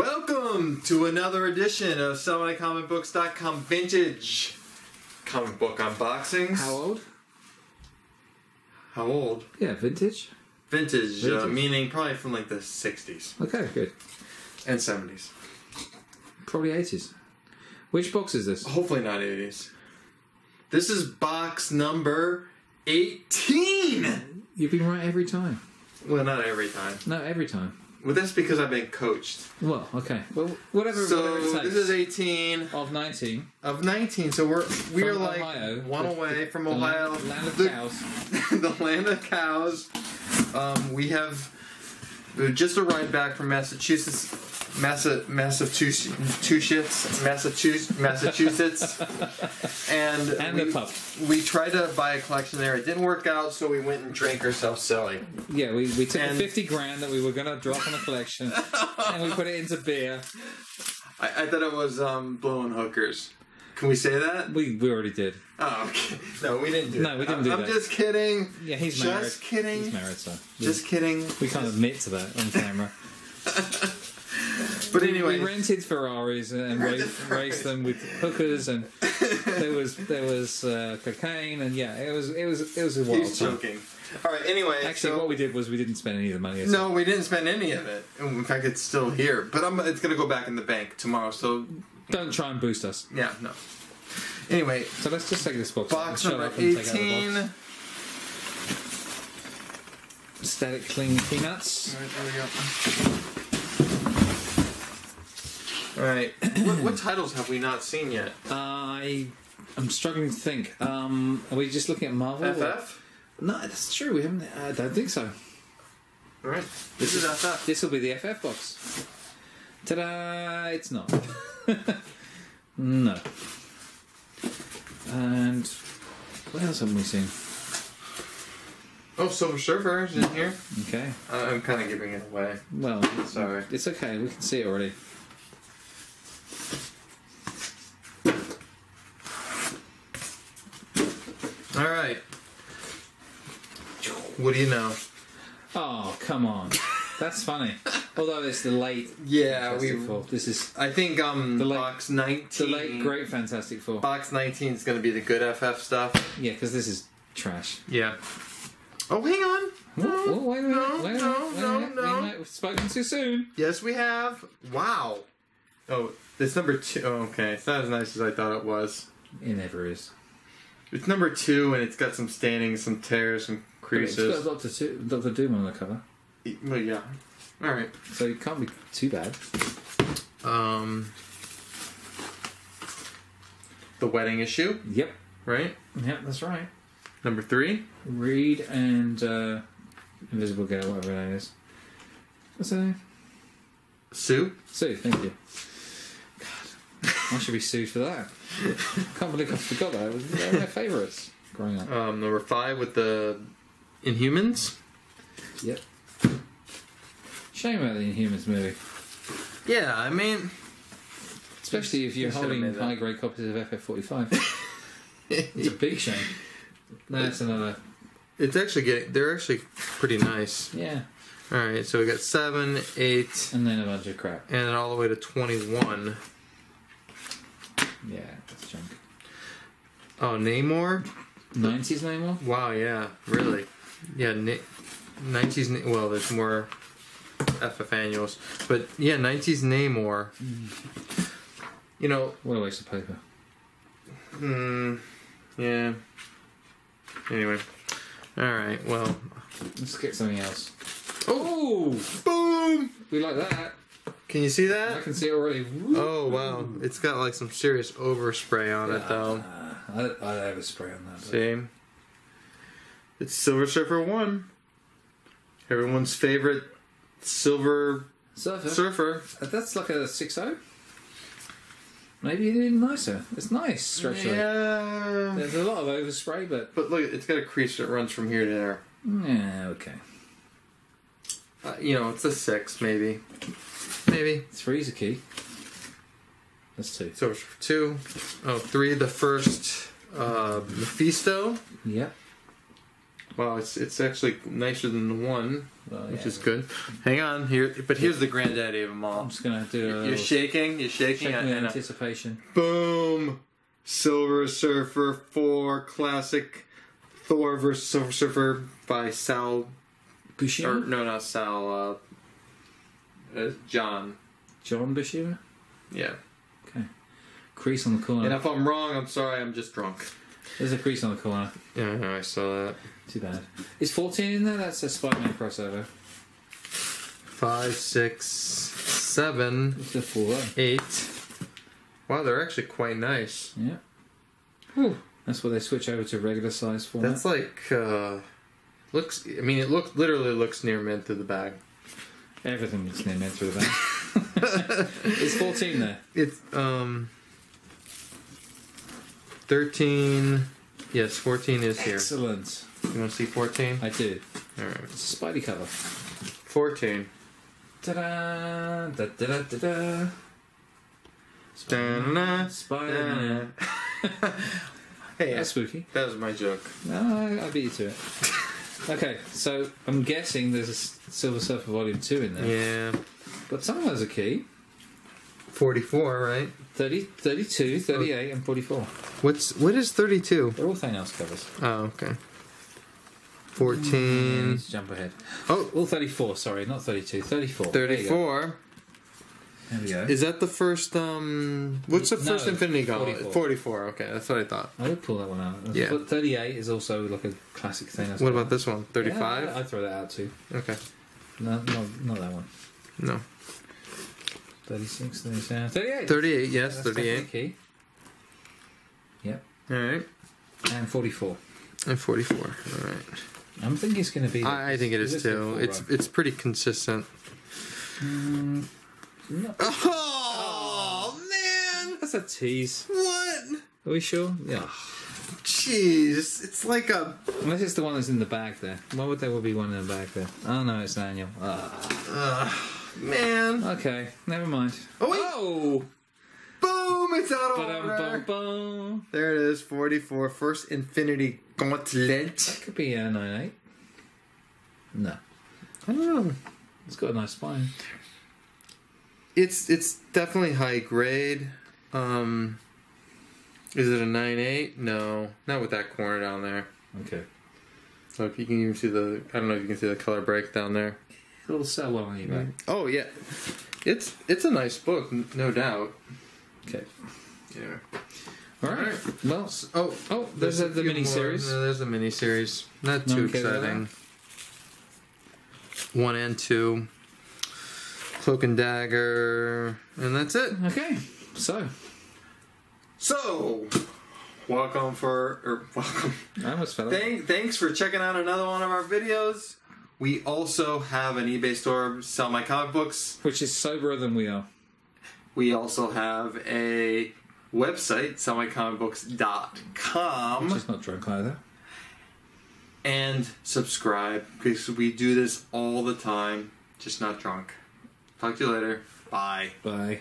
Welcome to another edition of SummoningComicBooks.com Vintage Comic Book Unboxings. How old? How old? Yeah, vintage. Vintage, Uh, Vintage. meaning probably from like the 60s Okay, good. and 70s. Probably 80s. Which box is this? Hopefully not 80s. This is box number 18! You've been right every time. Well, not every time. No, every time. Well, that's because I've been coached. Well, okay. Well, whatever. So whatever this is 18 of 19. of 19. So we're we're like Ohio. one The- away from the Ohio. Land, land of The- cows. the land of cows. Um, we have we just arrived back from Massachusetts, Massa, Massachusetts, Massachusetts, Massachusetts, and And we, the pub. we tried to buy a collection there. It didn't work out, so we went and drank ourselves silly. Yeah, we, we took And- the 50 grand that we were going to drop on a collection and we put it into beer. I, I thought it was um, blowing hookers. Can we say that? We, we already did. Oh, okay. No, we didn't do No, it. we didn't I'm, do I'm just kidding. Yeah, he's Just married. kidding. He's married, so. Just kidding. We can't admit to that on camera. But anyway, we rented Ferraris and Rented ra- Ferraris. raced them with hookers, and there was there was uh, cocaine, and yeah, it was it was it was a wild he's time. joking. All right. Anyway, Actually, so- what we did was we didn't spend any of the money. No, we didn't spend any of it. In fact, it's still here. But I'm, it's going to go back in the bank tomorrow. So, don't try and boost us. yeah, no. Anyway, So let's just take this box. box number up and take out the 18. box. Static cling peanuts. All right, there we go. All right. what, what titles have we not seen yet? I I'm struggling to think. Um, are we just looking at Marvel? FF? No, that's true. We haven't. I don't think so. All right. This is FF. This will be the FF box. Ta-da! It's not. no. And what else haven't we seen? Oh, Silver Surfer is in here. Okay. Uh, I'm kind of giving it away. Well, Sorry. it's okay. We can see it already. All right. What do you know? Oh, come on. That's funny. Although it's the late Yeah, Fantastic we. Four. This is I think um The late- box 19. the late great Fantastic Four. Box 19 is going to be the good FF stuff. Yeah, because this is trash. Yeah. Oh, hang on. Oh, oh, wait no, wait no, wait a no, no. We have spoken too soon. Yes, we have. Wow. Oh, it's number two. Oh, okay. It's not as nice as I thought it was. It never is. It's number two, and it's got some stainings, some tears, some creases. But It's got. Doctor, Two- Doctor Doom on the cover, Well, yeah. All right. so it can't be too bad. Um, the wedding issue, Yep. right? Yep, that's right. Number three. Reed and uh, Invisible Girl, whatever her name is. What's her name? Sue. Sue, thank you. I should be sued for that. Can't believe I forgot that. It was one of my favourites growing up. Um, number five with the Inhumans. Yep. Shame about the Inhumans movie. Yeah, I mean, Especially if you're holding high grade copies of FF45. it's a big shame. That's another. it's actually getting. They're actually pretty nice. Yeah. All right, so we got seven, eight, And then a bunch of crap. and then all the way to twenty-one. Yeah, that's junk. Oh, Namor. 90s no more? Wow, yeah, really. Yeah, ni- 90s. Na- Well, there's more FF annuals, but yeah, 90s Namor. You know, What a waste of paper. hmm, yeah. Anyway, all right. Well, Let's get something else. Oh! boom! We like that. Can you see that? I can see it already. Oh wow, it's got like some serious overspray on it though. Uh, I, I have a spray on that. See, it's Silver Surfer one. Everyone's favorite Silver Surfer. Surfer. Uh, That's like a 6 Maybe even nicer. It's nice structurally. Yeah. There's a lot of overspray, but But look, it's got a crease that runs from here to there. yeah, okay. Uh, you know, it's a six, maybe. Maybe. Three's a key. That's two. So for two. Oh, three, the first uh, Mephisto. Yep. Wow, it's it's actually nicer than the one, Well, which yeah. is good. Hang on here, but here's the granddaddy of them all. I'm just gonna do a You're shaking, you're shaking, shaking with and, uh, anticipation. boom, Silver Surfer Four classic Thor vs Silver Surfer by Sal. Or Buscema? no, not Sal. Uh, uh, John. John Buscema? Yeah. Okay. Crease on the corner. And if I'm wrong, I'm sorry. I'm just drunk. There's a crease on the corner. Yeah, I know. I saw that. Too bad. Is 14 in there? That's a Spider-Man crossover. Five, six, seven, It's a four. eight. Wow, they're actually quite nice. Yeah. Whew. That's where they switch over to regular size format. That's like uh looks. I mean, it look literally looks near mint through the bag. Everything that's near meant through the back. It's 14 there. It's um thirteen. Yes, fourteen is here. Excellent. You want to see fourteen? I do. All right, It's a Spidey cover. fourteen. Ta-da! Da da da da da. Da-na-na, Spider-Man. da-na. hey, That's spooky. that was my joke. No, I, I beat you to it. Okay, so I'm guessing there's a S- Silver Surfer Volume 2 in there. Yeah, But some of those are key. forty-four, right? 30, 32, 38, and 44. What's what is thirty-two? They're all Thanos covers. Oh, okay. Mm, Fourteen. Let's jump ahead. Oh, All 34, sorry, not 32. 34. There you go. 34. There we go. Is that the first um what's the No, first Infinity Gauntlet? 44. 44. Okay, that's what I thought. I would pull that one out. Yeah. But 38 is also like a classic Thanos. What cover. about this one? 35? Yeah, I'd throw that out too. Okay. No, no, not that one. No. 36, 37, 38. 38, yes, That's 38. definitely key. Yep. All right. And 44. And 44. All right. I'm thinking it's going to be. I, I think it is too. It's full it's pretty consistent. Mm, no, Oh, man. that's a tease. What? Are we sure? Yeah. Jeez, it's like a Unless it's the one that's in the bag there. Why would there be one in the bag there? Oh no, it's Daniel. Ah. man. Okay, never mind. Oh, wait. Oh! Boom, it's out of order. There it is, 44. First Infinity Gauntlet. That could be a nine-eight. No. I don't know. It's got a nice spine. It's it's definitely high grade. Um, is it a nine eight? No, not with that corner down there. Okay. Look, you can even see the. I don't know if you can see the color break down there. It'll sell well on eBay. Oh yeah, it's it's a nice book, no doubt. Okay. Yeah. Alright. Well, Oh oh, there's, a, the few mini more. series. No, there's a mini series. Not too one cares about exciting. One and two. Cloak and dagger, and that's it. Okay. So, So, welcome for or welcome. I almost fell Thank, thanks for checking out another one of our videos. We also have an eBay store, Sell My Comic Books. Which is soberer than we are. We also have a website, sellmycomicbooks.com. Which is not drunk either. And subscribe because we do this all the time, just not drunk. Talk to you later. Bye. Bye.